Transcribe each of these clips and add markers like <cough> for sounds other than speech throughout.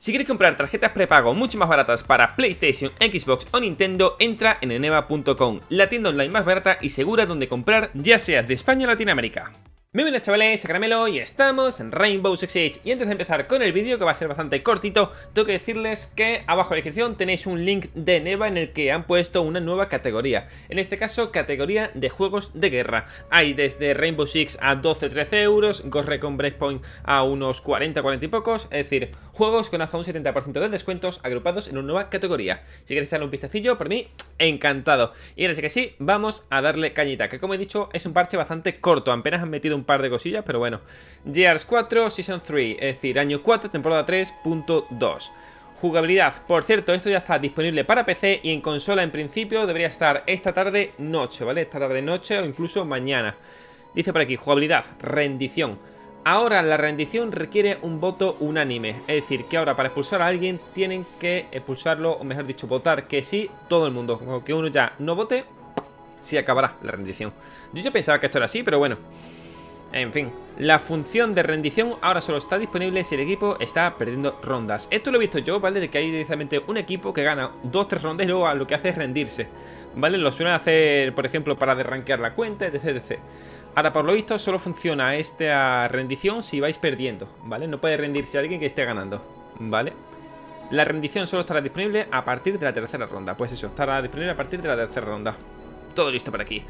Si quieres comprar tarjetas prepago mucho más baratas para PlayStation, Xbox o Nintendo, entra en eneva.com, la tienda online más barata y segura donde comprar, ya seas de España o Latinoamérica. Muy buenas chavales, Caramelo y estamos en Rainbow Six Siege. Y antes de empezar con el vídeo, que va a ser bastante cortito Tengo que decirles que abajo en la descripción tenéis un link de Neva en el que han puesto una nueva categoría. En este caso, categoría de juegos de guerra. Hay desde Rainbow Six a 12-13 euros Ghost Recon Breakpoint a unos 40-40 y pocos Es decir, juegos con hasta un 70% de descuentos agrupados en una nueva categoría. Si queréis darle un vistacillo, por mí, encantado. Y ahora sí que sí, vamos a darle cañita Que como he dicho, es un parche bastante corto Apenas han metido un par de cosillas, pero bueno. Gears 4 Season 3, es decir, año 4, temporada 3.2. Jugabilidad, por cierto, esto ya está disponible para PC y en consola en principio debería estar esta tarde noche, ¿vale? Esta tarde noche o incluso mañana. Dice por aquí, jugabilidad, rendición. Ahora la rendición requiere un voto unánime, es decir, que ahora para expulsar a alguien tienen que expulsarlo, o mejor dicho, votar que sí todo el mundo. Como que uno ya no vote, sí acabará la rendición. Yo ya pensaba que esto era así, pero bueno. En fin, la función de rendición ahora solo está disponible si el equipo está perdiendo rondas. Esto lo he visto yo, ¿vale? De que hay directamente un equipo que gana 2-3 rondas y luego lo que hace es rendirse. ¿Vale? Lo suelen hacer, por ejemplo, para derranquear la cuenta, etc, etc. Ahora, por lo visto, solo funciona esta rendición si vais perdiendo, ¿vale? No puede rendirse alguien que esté ganando, ¿vale? La rendición solo estará disponible a partir de la tercera ronda. Pues eso, estará disponible a partir de la tercera ronda. Todo listo por aquí.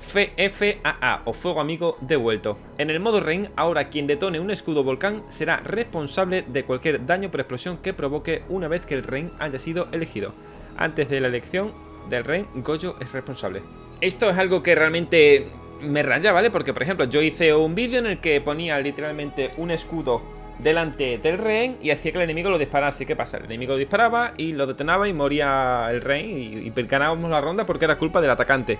FFAA o Fuego Amigo devuelto. En el modo Rain, ahora quien detone un escudo volcán será responsable de cualquier daño por explosión que provoque una vez que el Rain haya sido elegido. Antes de la elección del Rain, Goyo es responsable. Esto es algo que realmente me raya, ¿vale? Porque, por ejemplo, yo hice un vídeo en el que ponía literalmente un escudo delante del rehén y hacía que el enemigo lo disparase. ¿Qué pasa? El enemigo lo disparaba y lo detonaba y moría el rehén y, y la ronda porque era culpa del atacante.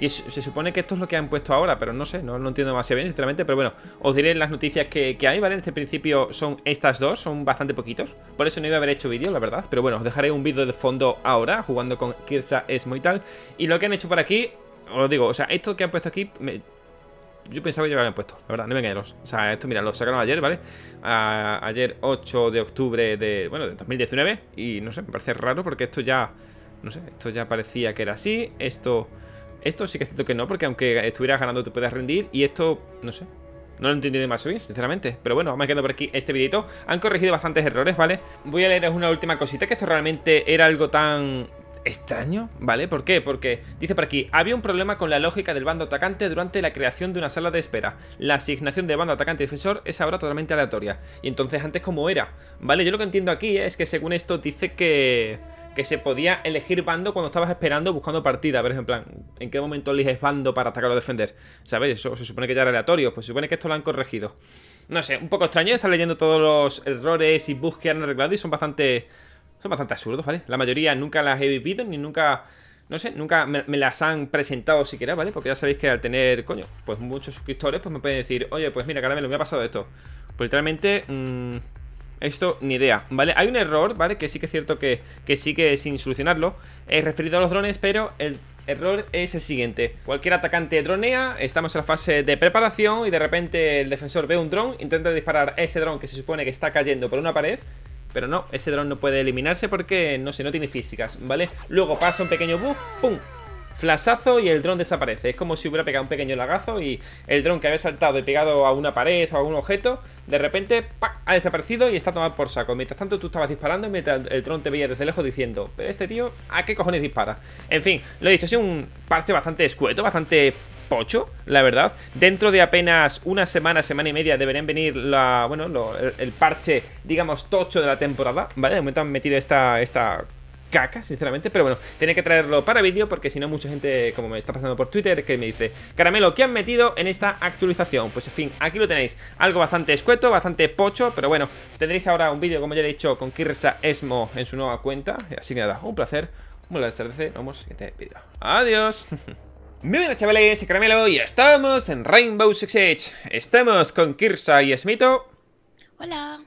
Y se supone que esto es lo que han puesto ahora, pero no sé, no lo entiendo demasiado bien, sinceramente. Pero bueno, os diré las noticias que, hay, ¿vale? En este principio son estas dos, son bastante poquitos. Por eso no iba a haber hecho vídeo, la verdad. Pero bueno, os dejaré un vídeo de fondo ahora, jugando con Kirsa Esmo y tal. Y lo que han hecho por aquí, os digo, o sea, esto que han puesto aquí... Yo pensaba que ya lo habían puesto, la verdad, no me engañéis. O sea, esto, mira, lo sacaron ayer, ¿vale? ayer 8 de octubre de, bueno, de 2019 Y no sé, me parece raro porque esto ya, no sé, esto ya parecía que era así Esto esto sí que es cierto que no, porque aunque estuvieras ganando te puedes rendir. Y esto, no sé, no lo he entendido demasiado bien, sinceramente. Pero bueno, vamos quedando por aquí este videito. Han corregido bastantes errores, ¿vale? Voy a leeros una última cosita, que esto realmente era algo tan extraño, ¿vale? ¿Por qué? Porque dice por aquí, había un problema con la lógica del bando atacante durante la creación de una sala de espera. La asignación de bando atacante y defensor es ahora totalmente aleatoria. Y entonces antes cómo era, ¿vale? Yo lo que entiendo aquí es que según esto dice que que se podía elegir bando cuando estabas esperando buscando partida. Por ejemplo, ¿en qué momento eliges bando para atacar o defender? ¿Sabes? Eso se supone que ya era aleatorio. Pues se supone que esto lo han corregido. No sé, un poco extraño estar leyendo todos los errores y bugs que han arreglado y son bastante. Son bastante absurdos, ¿vale? La mayoría nunca las he vivido ni nunca. No sé, nunca me, las han presentado siquiera, ¿vale? Porque ya sabéis que al tener, coño, pues muchos suscriptores, pues me pueden decir, oye, pues mira, caramelo, me ha pasado esto. Pues literalmente. Mmm, esto ni idea, ¿vale? Hay un error, ¿vale? Que sí que es cierto que, que sigue sin solucionarlo Es referido a los drones, pero el error es el siguiente Cualquier atacante dronea, estamos en la fase de preparación Y de repente el defensor ve un dron Intenta disparar ese dron que se supone que está cayendo por una pared pero no, ese dron no puede eliminarse porque, no sé, no tiene físicas, ¿vale? Luego pasa un pequeño bug, ¡pum! Flashazo y el dron desaparece. Es como si hubiera pegado un pequeño lagazo y el dron que había saltado y pegado a una pared o a un objeto, de repente ha desaparecido y está tomado por saco. Mientras tanto tú estabas disparando y mientras el dron te veía desde lejos diciendo, pero este tío, ¿a qué cojones dispara? En fin, lo he dicho, ha sido un parche bastante escueto, bastante pocho, la verdad. Dentro de apenas una semana, semana y media deberían venir la, bueno, el, parche, digamos, tocho de la temporada, ¿vale? De momento han metido esta, esta caca, sinceramente, pero bueno, tiene que traerlo para vídeo porque si no mucha gente, como me está pasando por Twitter, que me dice, Caramelo, ¿qué han metido en esta actualización? Pues en fin, aquí lo tenéis, algo bastante escueto, bastante pocho, pero bueno, tendréis ahora un vídeo, como ya he dicho, con Kirsa Esmo en su nueva cuenta, así que nada, un placer, un placer, nos vemos en el siguiente vídeo. Adiós. <laughs> Muy buenas chavales, soy Caramelo y estamos en Rainbow Six Siege. Estamos con Kirsa y Smito. Hola.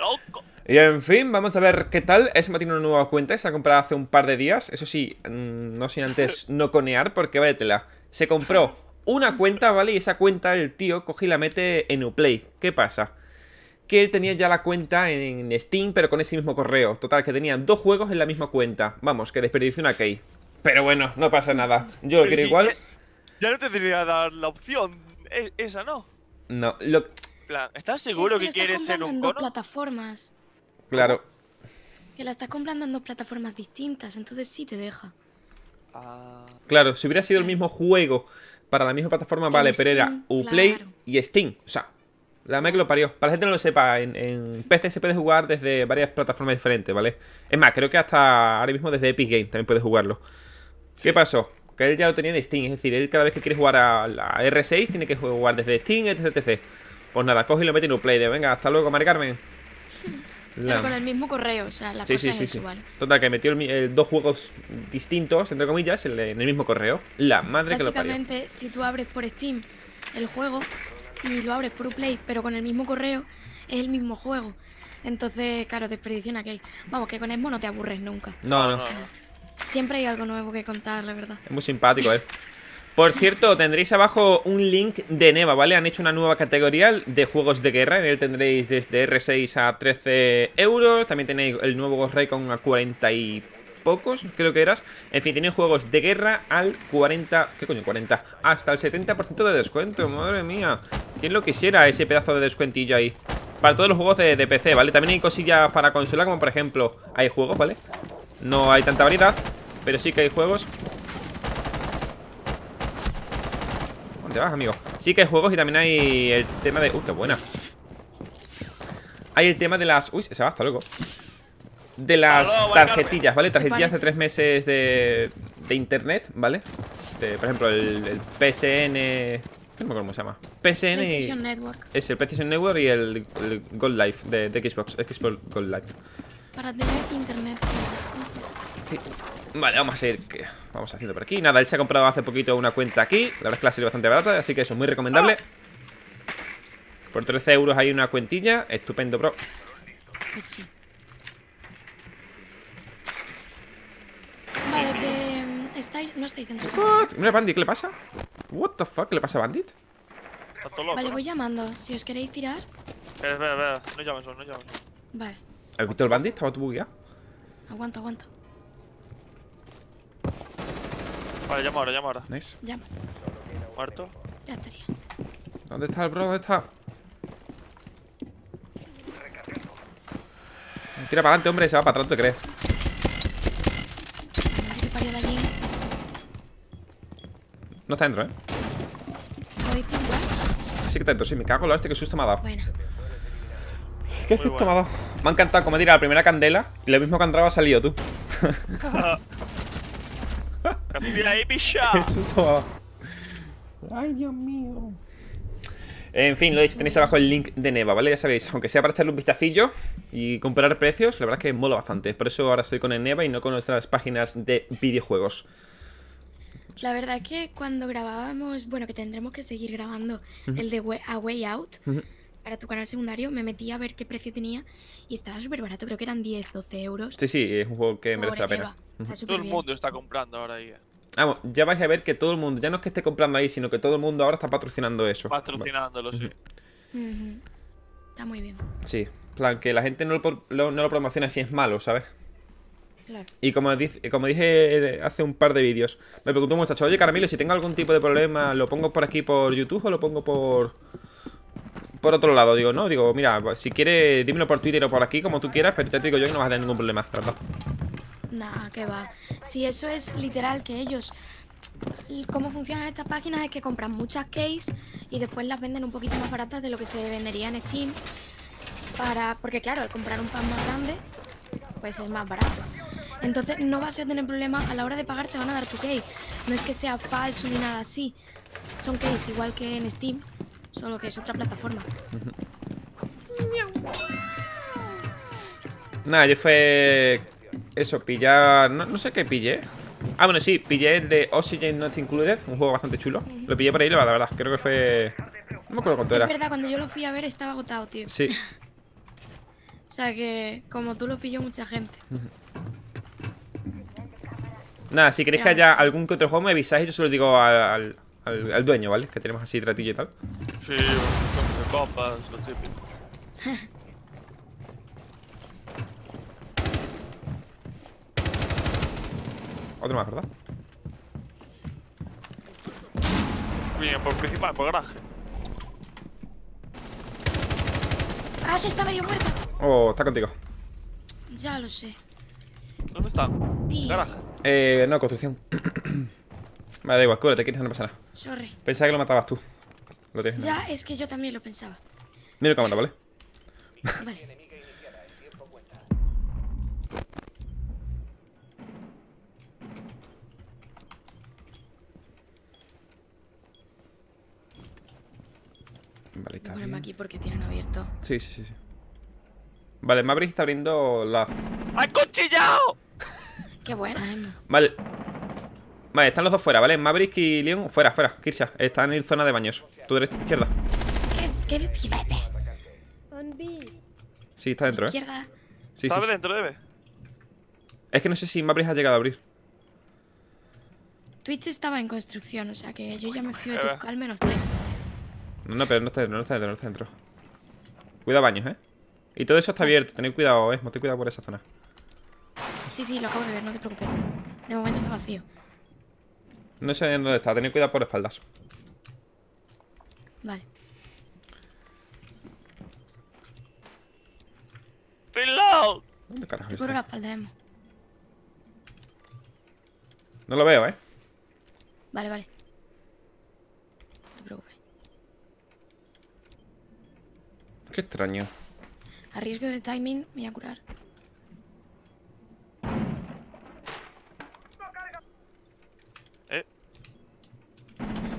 loco. Y en fin, vamos a ver qué tal. Esma tiene una nueva cuenta, se ha comprado hace un par de días. Eso sí, mm, no sin antes <laughs> no conear, porque vaya tela. Se compró una cuenta, ¿vale? Y esa cuenta el tío coge y la mete en Uplay. ¿Qué pasa? que él tenía ya la cuenta en Steam, pero con ese mismo correo. Total, que tenía dos juegos en la misma cuenta. Vamos, que desperdició una key. Pero bueno, no pasa nada. Yo lo quiero igual. Ya no te tendría dar la opción e, esa, ¿no? No, lo... ¿estás seguro que, quieres ser un cono? plataformas. Claro. Que la estás comprando en dos plataformas distintas, entonces sí te deja. Ah. Claro, si hubiera sido el mismo juego para la misma plataforma, vale, pero era Uplay y Steam. O sea, la Mac lo parió. Para la gente no lo sepa, en, PC se puede jugar desde varias plataformas diferentes, ¿vale? Es más, creo que hasta ahora mismo desde Epic Games también puedes jugarlo. ¿Qué pasó? Que él ya lo tenía en Steam, es decir, él cada vez que quiere jugar a la R6 tiene que jugar desde Steam, etc, etc. Pues nada, coge y lo mete en Uplay de venga, hasta luego, Mari Carmen. <laughs> Pero con el mismo correo, o sea, la cosa es igual. Total, que metió dos juegos distintos, entre comillas, en el, mismo correo. La madre que lo parió. Básicamente, si tú abres por Steam el juego y lo abres por Uplay, pero con el mismo correo, es el mismo juego. Entonces, claro, desperdición aquí. Vamos, que con Esmo no te aburres nunca. No, no. siempre hay algo nuevo que contar, la verdad. Es muy simpático, ¿eh? <laughs> Por cierto, tendréis abajo un link de Neva, ¿vale? Han hecho una nueva categoría de juegos de guerra. En él tendréis desde R6 a 13 euros. También tenéis el nuevo Ghost Recon a 40 y pocos, creo que eras. En fin, tenéis juegos de guerra al 40... ¿Qué coño? 40. Hasta el 70% de descuento, madre mía. ¿Quién lo quisiera ese pedazo de descuentillo ahí? Para todos los juegos de, de PC, ¿vale? También hay cosillas para consola, como por ejemplo, hay juegos, ¿vale? No hay tanta variedad, pero sí que hay juegos vas, amigo? Sí que hay juegos y también hay el tema de... Uy, qué buena Hay el tema de las... Uy, se va hasta luego De las tarjetillas, ¿vale? Tarjetillas de tres meses de, de internet, ¿vale? por ejemplo, el, PSN... No me acuerdo cómo se llama PSN y... Network Es el PlayStation Network y el, Gold Life de, de, Xbox Xbox Gold Life Para tener internet sí. Vale, vamos a ir que vamos haciendo por aquí. Nada, él se ha comprado hace poquito una cuenta aquí. La verdad es que la serie bastante barata, así que eso es muy recomendable. Por 13 euros hay una cuentilla. Estupendo, bro. Vale, que mm, estáis, no estáis dentro. What? Mira, Bandit, ¿qué le pasa? What the fuck, ¿qué le pasa a Bandit? vale, voy llamando. Si os queréis tirar. Espera, espera, espera. No llames, no llames. Vale. ¿Has visto el Bandit? Estaba tu bugueado. Aguanta, aguanta. Vale, llamo ahora, llamo ahora. Nice. Llama. Muerto. Ya estaría. ¿Dónde está el bro? ¿Dónde está? Tira para adelante, hombre, se va para atrás, ¿te crees? No está dentro, ¿eh? Sí que está dentro, sí, me cago en lo este que susto me ha dado. Bueno. ¿Qué susto me ha dado? Me ha encantado como tira la primera candela y lo mismo que ha salido tú. <laughs> <laughs> Ay, Dios mío. En fin, lo he dicho, tenéis abajo el link de Neva, ¿vale? Ya sabéis, aunque sea para echarle un vistacillo y comparar precios, la verdad es que mola bastante. Por eso ahora estoy con el Neva y no con nuestras páginas de videojuegos. La verdad es que cuando grabábamos, bueno, que tendremos que seguir grabando el de A Way Out, para tu canal secundario, me metí a ver qué precio tenía y estaba súper barato, creo que eran 10, 12 euros. Sí, sí, es un juego que merece la pena. Todo el mundo está comprando ahora ahí. Vamos, ya vais a ver que todo el mundo, ya no es que esté comprando ahí, sino que todo el mundo ahora está patrocinando eso. Patrocinándolo, sí. Está muy bien. Sí, plan, que la gente no lo, no lo promociona si es malo, ¿sabes? Claro. Y como, dice, como dije hace un par de vídeos, me preguntó un muchacho, oye Caramelo, si tengo algún tipo de problema, ¿lo pongo por aquí por YouTube o lo pongo por, por otro lado, digo, no, digo, mira, si quieres, dímelo por Twitter o por aquí, como tú quieras, pero te digo yo que no vas a tener ningún problema, ¿verdad? Nah, que va. Si eso es literal que ellos... Cómo funcionan estas páginas es que compran muchas case y después las venden un poquito más baratas de lo que se vendería en Steam. Para... Porque claro, al comprar un pan más grande, pues es más barato. Entonces no vas a tener problema a la hora de pagar, te van a dar tu case. No es que sea falso ni nada así. Son case igual que en Steam, Solo que es otra plataforma. Nada, yo fue... Eso, pillar... No, sé qué pillé. Ah, bueno, sí, pillé el de Oxygen Not Included, un juego bastante chulo. Lo pillé por ahí, la verdad, creo que fue... No me acuerdo cuánto era. Es verdad, cuando yo lo fui a ver estaba agotado, tío. Sí. <laughs> o sea que, como tú lo pilló mucha gente. Nada, si queréis que haya algún que otro juego me avisáis y yo se lo digo al, al, al, dueño, ¿vale? Que tenemos así tratillo y tal. Sí, de copas, lo típico. Otro más, ¿verdad? Bien, por principal, por garaje. Ash está medio muerto. Oh, está contigo. Ya lo sé. ¿Dónde está? Garaje. Eh, no, construcción. <clears throat> vale, da igual, cúrate, quieres, no pasa nada. Sorry. Pensaba que lo matabas tú. Lo tienes. Ya, es que yo también lo pensaba. Mira el cámara, ¿vale? Vale. Vale, está bien. aquí porque tienen abierto. Sí, sí, sí, sí. Vale, Maverick está abriendo la... ¡Hay cuchillado! Qué buena, Emma. Vale. Vale, están los dos fuera, ¿vale? Maverick y Leon, fuera, fuera. Kirsha, están en zona de baños. Tu derecha, izquierda. Sí, está dentro, ¿eh? Izquierda. Sí, sí, ¿Sabe sí. dentro, debe? Es que no sé si Maverick ha llegado a abrir. Twitch estaba en construcción, o sea que yo ya me fío de tu al menos tres. No, no, pero no está dentro, no está dentro, no está dentro. Cuidado baños, ¿eh? Y todo eso está abierto. Tened cuidado, Esmo, ten cuidado por esa zona. Sí, sí, lo acabo de ver, no te preocupes. De momento está vacío. No sé en dónde está, tened cuidado por espaldas. Vale. ¡Reload! ¿Dónde carajo Te cubro la está? espalda, Emma. No lo veo, ¿eh? Vale, vale. No te preocupes. Qué extraño. A riesgo de timing, me voy a curar. Eh,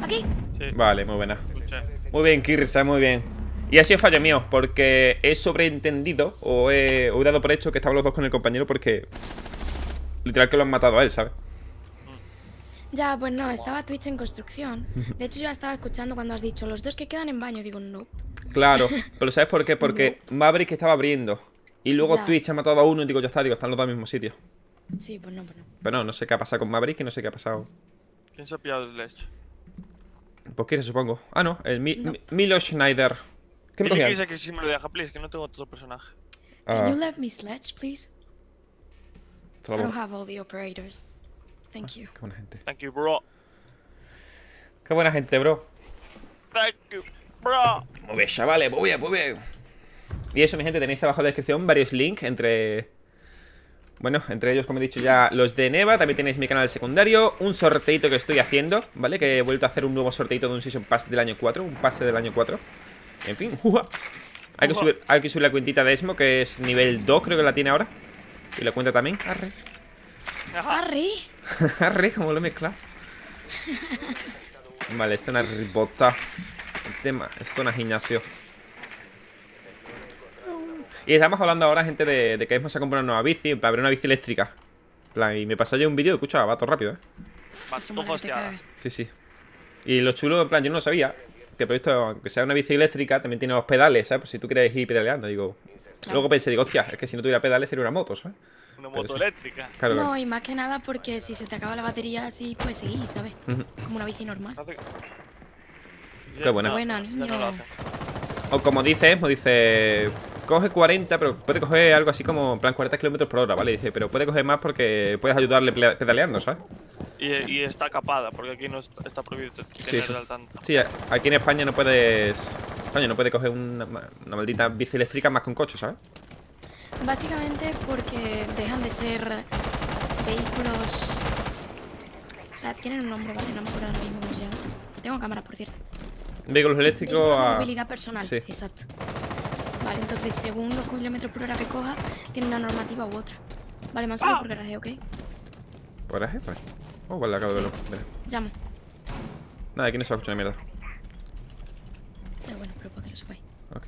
¡Aquí! sí. Vale, muy buena. Escuché. Muy bien, Kirsa, muy bien. Y ha sido fallo mío, porque he sobreentendido o he, o he dado por hecho que estaban los dos con el compañero porque... Literal que lo han matado a él, ¿sabes? Ya, pues no, estaba Twitch en construcción. De hecho, yo la estaba escuchando cuando has dicho los dos que quedan en baño. Digo, no. Claro, pero ¿sabes por qué? Porque Maverick estaba abriendo. Y luego Ya. Twitch ha matado a uno y digo, ya está, digo, están los dos al mismo sitio. Sí, pues no, pues no. Pero no, no sé qué ha pasado con Maverick y no sé qué ha pasado. ¿Quién se ha pillado el Sledge? Pues Kirsa, supongo. Ah, no, el Mi- No. Mi- Milo Schneider. ¿Qué me cogían? dice que si me lo deja, please, que no tengo otro personaje. Can Ah, you let me sledge, please? I don't have all the operators. Thank you. Qué buena gente. Thank you, bro. Qué buena gente, bro. Thank you, bro. Muy bien, chavales, muy bien, muy bien. Y eso, mi gente, tenéis abajo en la descripción varios links entre... Bueno, entre ellos, como he dicho ya, los de Neva. También tenéis mi canal secundario, un sorteito que estoy haciendo, ¿vale? Que he vuelto a hacer un nuevo sorteito de un Season Pass del año 4, un pase del año 4. En fin, ¡uja! Hay que, subir, hay que subir la cuentita de Esmo, que es nivel 2, creo que la tiene ahora. Y la cuenta también. Arre. ¡Arre! <laughs> Arre, como lo he mezclado. Vale, esta es una ribota. El tema, es zona gimnasio. Y estamos hablando ahora, gente, de, de que Esmo se ha comprado una nueva bici, en plan, pero una bici eléctrica. En plan, y me pasó yo un vídeo, escucha, va todo rápido, ¿eh? Vas. Sí, sí. Y lo chulo, en plan, yo no lo sabía. Que por esto, aunque sea una bici eléctrica, también tiene los pedales, ¿sabes? Por si tú quieres ir pedaleando, digo. Claro. Luego pensé, digo, hostia, es que si no tuviera pedales sería una moto, ¿sabes? Una Pero moto eléctrica. Claro, No, claro. y más que nada porque si se te acaba la batería así, puedes seguir, ¿sabes? Ujú. Como una bici normal. Qué buena. Buena, no niño. hace. O como dice Esmo, dice. Coge 40, pero puede coger algo así como en plan 40 kilómetros por hora, ¿vale? Dice, pero puede coger más porque puedes ayudarle pedaleando, ¿sabes? Y, y está capada, porque aquí no está, está prohibido tener sí. al tanto. Sí, aquí en España no puedes. España no puede coger una, una maldita bici eléctrica más con coche, ¿sabes? Básicamente porque dejan de ser vehículos. O sea, tienen un nombre, ¿vale? No me acuerdo ahora mismo cómo se llama. Tengo cámara, por cierto. Vehículos eléctricos a. movilidad personal. sí. Exacto. Vale, entonces según los kilómetros por hora que coja, tiene una normativa u otra. Vale, me han salido Ah. por garaje, ¿ok? ¿Por ahí? Pues. Oh, vale, acabo de verlo. Vale. Llamo. Nada, aquí no se va a escuchar una mierda. Da bueno, pero para que lo sepáis. Ok.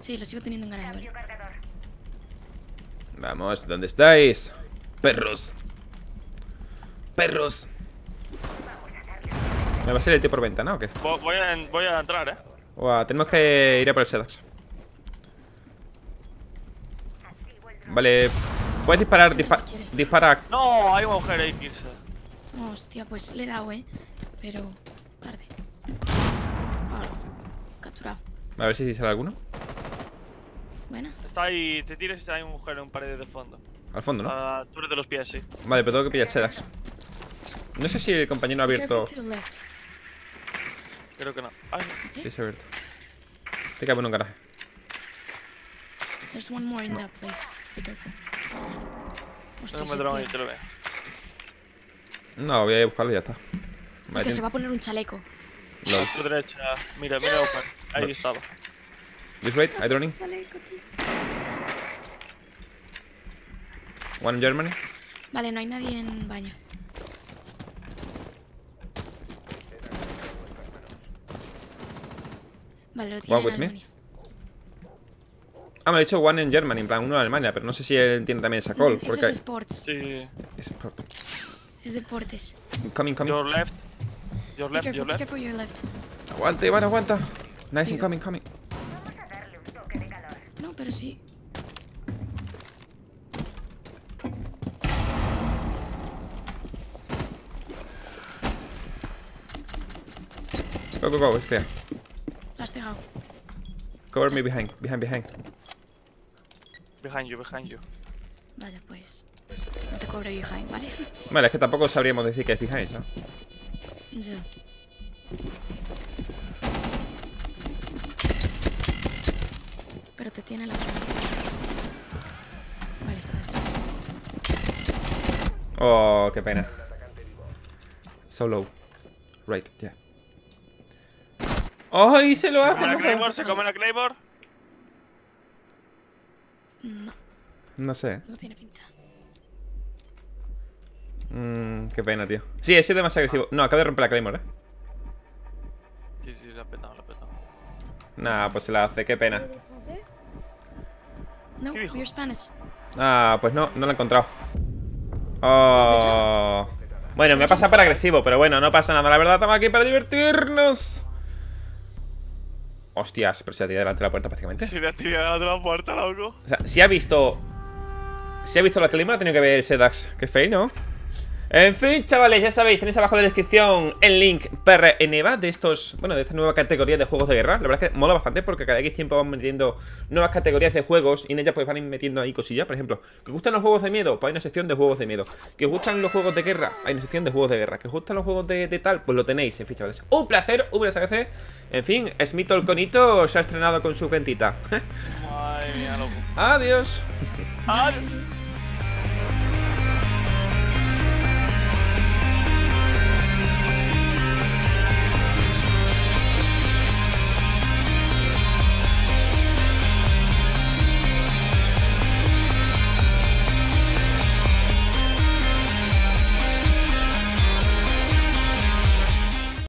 Sí, lo sigo teniendo en garaje, ¿vale? Vamos, ¿dónde estáis? Perros. Perros. ¿Me va a ser el tío por ventana o qué? Vo- Voy a, en- voy a entrar, eh. Buah, tenemos que ir a por el Sedax. Vale. Puedes disparar, dispa- dispara. No, hay un agujero ahí, Kirse. Hostia, pues le he dado, ¿eh? Pero tarde. Ahora, capturado. A ver si sale alguno. Buena. Está ahí, te tiras y está ahí un agujero en pared de fondo. Al fondo, ¿no? A la altura de los pies, sí. Vale, pero tengo que pillar sedas. No sé si el compañero ha abierto. Creo que no. Ay, no. Sí, se ha abierto. Te cabe en un garaje. There's one more in that place. Be careful. Hostia, No me te lo. No, voy a ir a buscarlo y ya está. Hostia, Vale, se va a poner un chaleco. lol. A tu derecha. Mira, mira agujero. Ahí Vale. estaba. Wait, I droning. Chaleco, tío. One in Germany. Vale, no hay nadie en baño. Vale, lo tiene One en with me. Ah, me ha dicho one in Germany, en plan uno en Alemania, pero no sé si él tiene también esa call. Porque. es sports. Sí. Es sport. Es deportes. Coming, coming. Your left. Your left, careful, your left. careful your left. Aguanta, Iván, aguanta. Nice Tío. incoming, coming. No, pero sí. Go, go, go, it's clear. Lo has dejado. Cover me behind, behind, behind. Behind you, behind you. Vaya, pues. No te cobro behind, ¿vale? Vale, es que tampoco sabríamos decir que es behind, ¿no? Ya. Pero te tiene la otra. Vale, está detrás. Oh, qué pena. So low. Right, yeah. ¡Ay, se lo hace! ¿Come la Claymore? ¿Se come la Claymore? No, No sé. no tiene pinta. Mm, qué pena, tío. Sí, he sido demasiado agresivo. No, acabo de romper la Claymore, ¿eh? Sí, sí, la ha petado, la ha petado. Nah, pues se la hace, qué pena. No, ¿Qué dijo? you're Spanish. Ah, pues no, no la he encontrado. Oh. Bueno, me ha pasado por agresivo, pero bueno, no pasa nada. La verdad, estamos aquí para divertirnos. Hostias, pero se ha tirado delante de la puerta prácticamente. Sí, le ha tirado de la puerta, loco. O sea, si ha visto. Si ha visto la Claymore, ha tenido que ver el Sedax. Qué feo, ¿no? En fin, chavales, ya sabéis, tenéis abajo en la descripción el link PRNEVA de estos, bueno, de esta nueva categoría de juegos de guerra. La verdad es que mola bastante porque cada X tiempo van metiendo nuevas categorías de juegos y en ellas pues van metiendo ahí cosillas. Por ejemplo, que os gustan los juegos de miedo, pues hay una sección de juegos de miedo. Que os gustan los juegos de guerra, hay una sección de juegos de guerra. Que os gustan los juegos de, de tal, pues lo tenéis. En fin, chavales, un placer, un placer. En fin, Smito el Conito se ha estrenado con su ventita. <laughs> Madre mía, loco. Adiós. ¡Adiós!